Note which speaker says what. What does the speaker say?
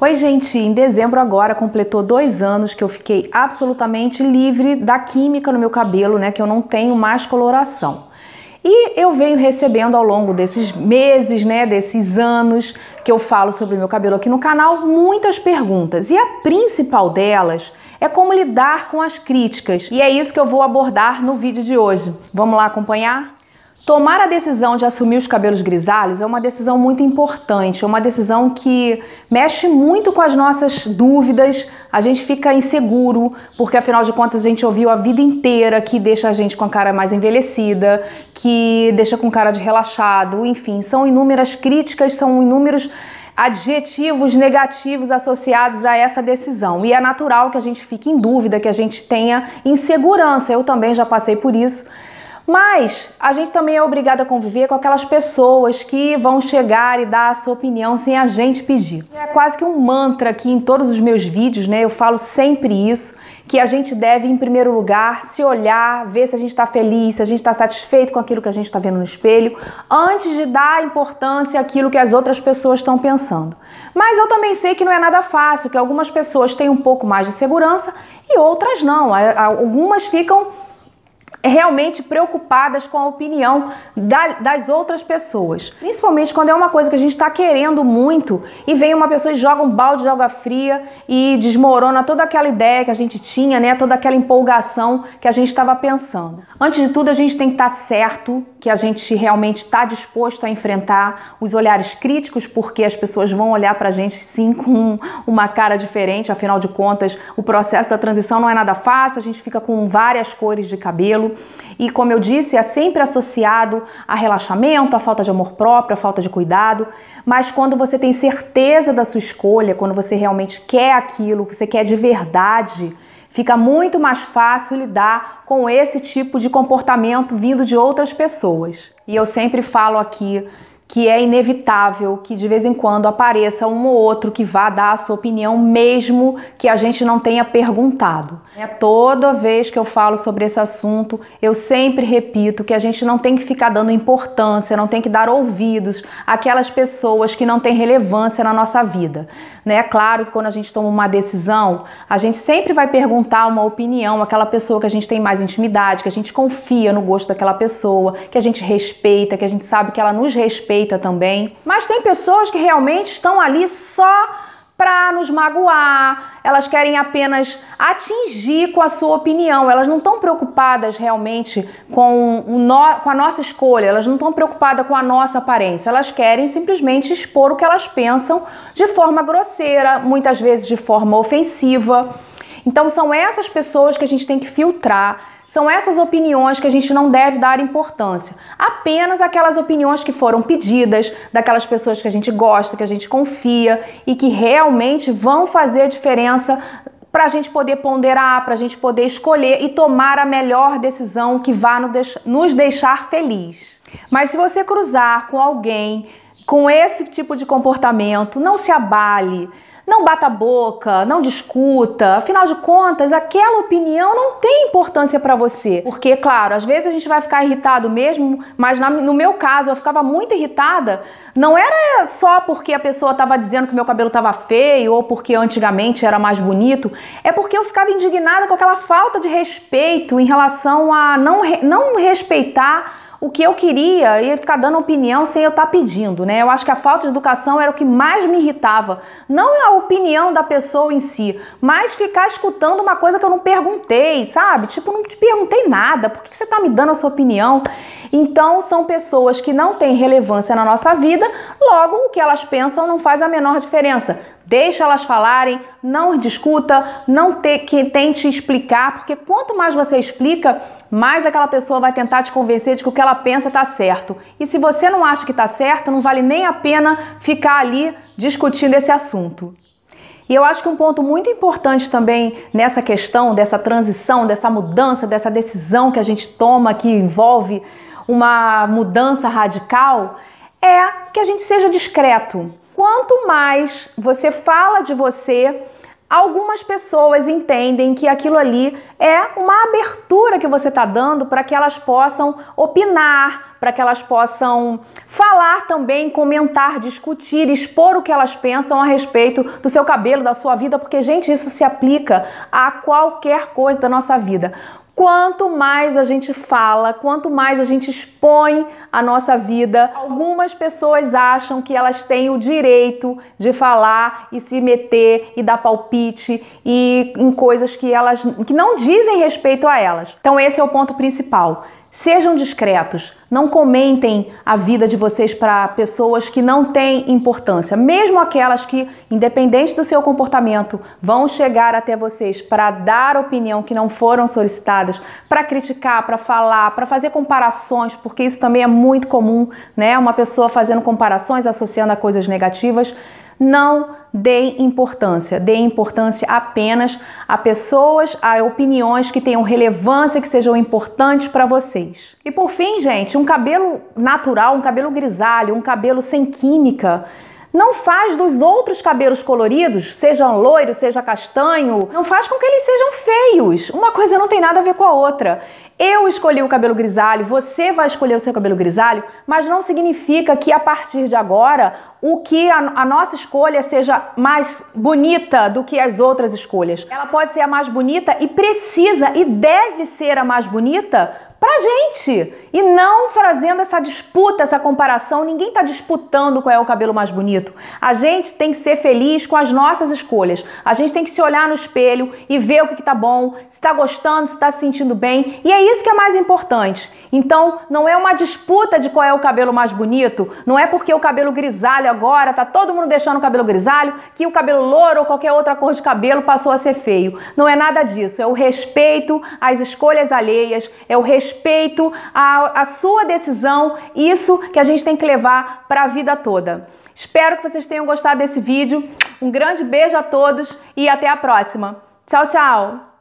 Speaker 1: Oi, gente! Em dezembro agora completou dois anos que eu fiquei absolutamente livre da química no meu cabelo, né? Que eu não tenho mais coloração. E eu venho recebendo ao longo desses meses, né, desses anos que eu falo sobre o meu cabelo aqui no canal, muitas perguntas. E a principal delas é como lidar com as críticas. E é isso que eu vou abordar no vídeo de hoje. Vamos lá acompanhar? Tomar a decisão de assumir os cabelos grisalhos é uma decisão muito importante, é uma decisão que mexe muito com as nossas dúvidas, a gente fica inseguro, porque afinal de contas a gente ouviu a vida inteira que deixa a gente com a cara mais envelhecida, que deixa com cara de relaxado, enfim, são inúmeras críticas, são inúmeros adjetivos negativos associados a essa decisão. E é natural que a gente fique em dúvida, que a gente tenha insegurança. Eu também já passei por isso. Mas a gente também é obrigado a conviver com aquelas pessoas que vão chegar e dar a sua opinião sem a gente pedir. É quase que um mantra aqui em todos os meus vídeos, né? Eu falo sempre isso, que a gente deve, em primeiro lugar, se olhar, ver se a gente está feliz, se a gente está satisfeito com aquilo que a gente está vendo no espelho, antes de dar importância àquilo que as outras pessoas estão pensando. Mas eu também sei que não é nada fácil, que algumas pessoas têm um pouco mais de segurança e outras não. Algumas ficam realmente preocupadas com a opinião da, das outras pessoas. Principalmente quando é uma coisa que a gente está querendo muito e vem uma pessoa e joga um balde de água fria e desmorona toda aquela ideia que a gente tinha, né? Toda aquela empolgação que a gente estava pensando. Antes de tudo, a gente tem que estar tá certo que a gente realmente está disposto a enfrentar os olhares críticos, porque as pessoas vão olhar para a gente sim com uma cara diferente. Afinal de contas, o processo da transição não é nada fácil, a gente fica com várias cores de cabelo. E como eu disse, é sempre associado a relaxamento, a falta de amor próprio, a falta de cuidado. Mas quando você tem certeza da sua escolha, quando você realmente quer aquilo, você quer de verdade, fica muito mais fácil lidar com esse tipo de comportamento vindo de outras pessoas. E eu sempre falo aqui que é inevitável que de vez em quando apareça um ou outro que vá dar a sua opinião, mesmo que a gente não tenha perguntado. É toda vez que eu falo sobre esse assunto, eu sempre repito que a gente não tem que ficar dando importância, não tem que dar ouvidos àquelas pessoas que não têm relevância na nossa vida. Né? É claro que quando a gente toma uma decisão, a gente sempre vai perguntar uma opinião àquela pessoa que a gente tem mais intimidade, que a gente confia no gosto daquela pessoa, que a gente respeita, que a gente sabe que ela nos respeita também. Mas tem pessoas que realmente estão ali só para nos magoar, elas querem apenas atingir com a sua opinião, elas não estão preocupadas realmente com, no, com a nossa escolha, elas não estão preocupadas com a nossa aparência, elas querem simplesmente expor o que elas pensam de forma grosseira, muitas vezes de forma ofensiva. Então são essas pessoas que a gente tem que filtrar são essas opiniões que a gente não deve dar importância. Apenas aquelas opiniões que foram pedidas, daquelas pessoas que a gente gosta, que a gente confia e que realmente vão fazer diferença para a gente poder ponderar, para a gente poder escolher e tomar a melhor decisão que vá nos deixar feliz. Mas se você cruzar com alguém com esse tipo de comportamento, não se abale. Não bata a boca, não discuta. Afinal de contas, aquela opinião não tem importância para você. Porque, claro, às vezes a gente vai ficar irritado mesmo, mas no meu caso eu ficava muito irritada. Não era só porque a pessoa estava dizendo que meu cabelo estava feio ou porque antigamente era mais bonito. É porque eu ficava indignada com aquela falta de respeito em relação a não, não respeitar o que eu queria e ficar dando opinião sem eu estar tá pedindo, né? Eu acho que a falta de educação era o que mais me irritava. Não a opinião da pessoa em si, mas ficar escutando uma coisa que eu não perguntei, sabe? Tipo, não te perguntei nada, por que você está me dando a sua opinião? Então, são pessoas que não têm relevância na nossa vida, logo o que elas pensam não faz a menor diferença. Deixa elas falarem, não discuta, não te, que tente explicar, porque quanto mais você explica, mais aquela pessoa vai tentar te convencer de que o que ela pensa está certo. E se você não acha que está certo, não vale nem a pena ficar ali discutindo esse assunto. E eu acho que um ponto muito importante também nessa questão dessa transição, dessa mudança, dessa decisão que a gente toma que envolve uma mudança radical é que a gente seja discreto. Quanto mais você fala de você, Algumas pessoas entendem que aquilo ali é uma abertura que você está dando para que elas possam opinar, para que elas possam falar também, comentar, discutir, expor o que elas pensam a respeito do seu cabelo, da sua vida, porque, gente, isso se aplica a qualquer coisa da nossa vida. Quanto mais a gente fala, quanto mais a gente expõe a nossa vida, algumas pessoas acham que elas têm o direito de falar e se meter e dar palpite e em coisas que elas que não dizem respeito a elas. Então esse é o ponto principal. Sejam discretos, não comentem a vida de vocês para pessoas que não têm importância, mesmo aquelas que, independente do seu comportamento, vão chegar até vocês para dar opinião que não foram solicitadas, para criticar, para falar, para fazer comparações, porque isso também é muito comum, né? Uma pessoa fazendo comparações associando a coisas negativas. Não deem importância, deem importância apenas a pessoas, a opiniões que tenham relevância, que sejam importantes para vocês. E por fim, gente, um cabelo natural, um cabelo grisalho, um cabelo sem química, não faz dos outros cabelos coloridos, sejam loiro, seja castanho, não faz com que eles sejam feios. Uma coisa não tem nada a ver com a outra. Eu escolhi o cabelo grisalho, você vai escolher o seu cabelo grisalho, mas não significa que a partir de agora o que a, a, nossa escolha seja mais bonita do que as outras escolhas. Ela pode ser a mais bonita e precisa e deve ser a mais bonita pra gente e não fazendo essa disputa, essa comparação. Ninguém está disputando qual é o cabelo mais bonito. A gente tem que ser feliz com as nossas escolhas. A gente tem que se olhar no espelho e ver o que, está bom, se está gostando, se está se sentindo bem. E é isso que é mais importante. Então, não é uma disputa de qual é o cabelo mais bonito. Não é porque o cabelo grisalho agora tá todo mundo deixando o cabelo grisalho que o cabelo louro ou qualquer outra cor de cabelo passou a ser feio. Não é nada disso. É o respeito às escolhas alheias, é o respeito respeito à, à sua decisão, isso que a gente tem que levar para a vida toda. Espero que vocês tenham gostado desse vídeo. Um grande beijo a todos e até a próxima. Tchau, tchau!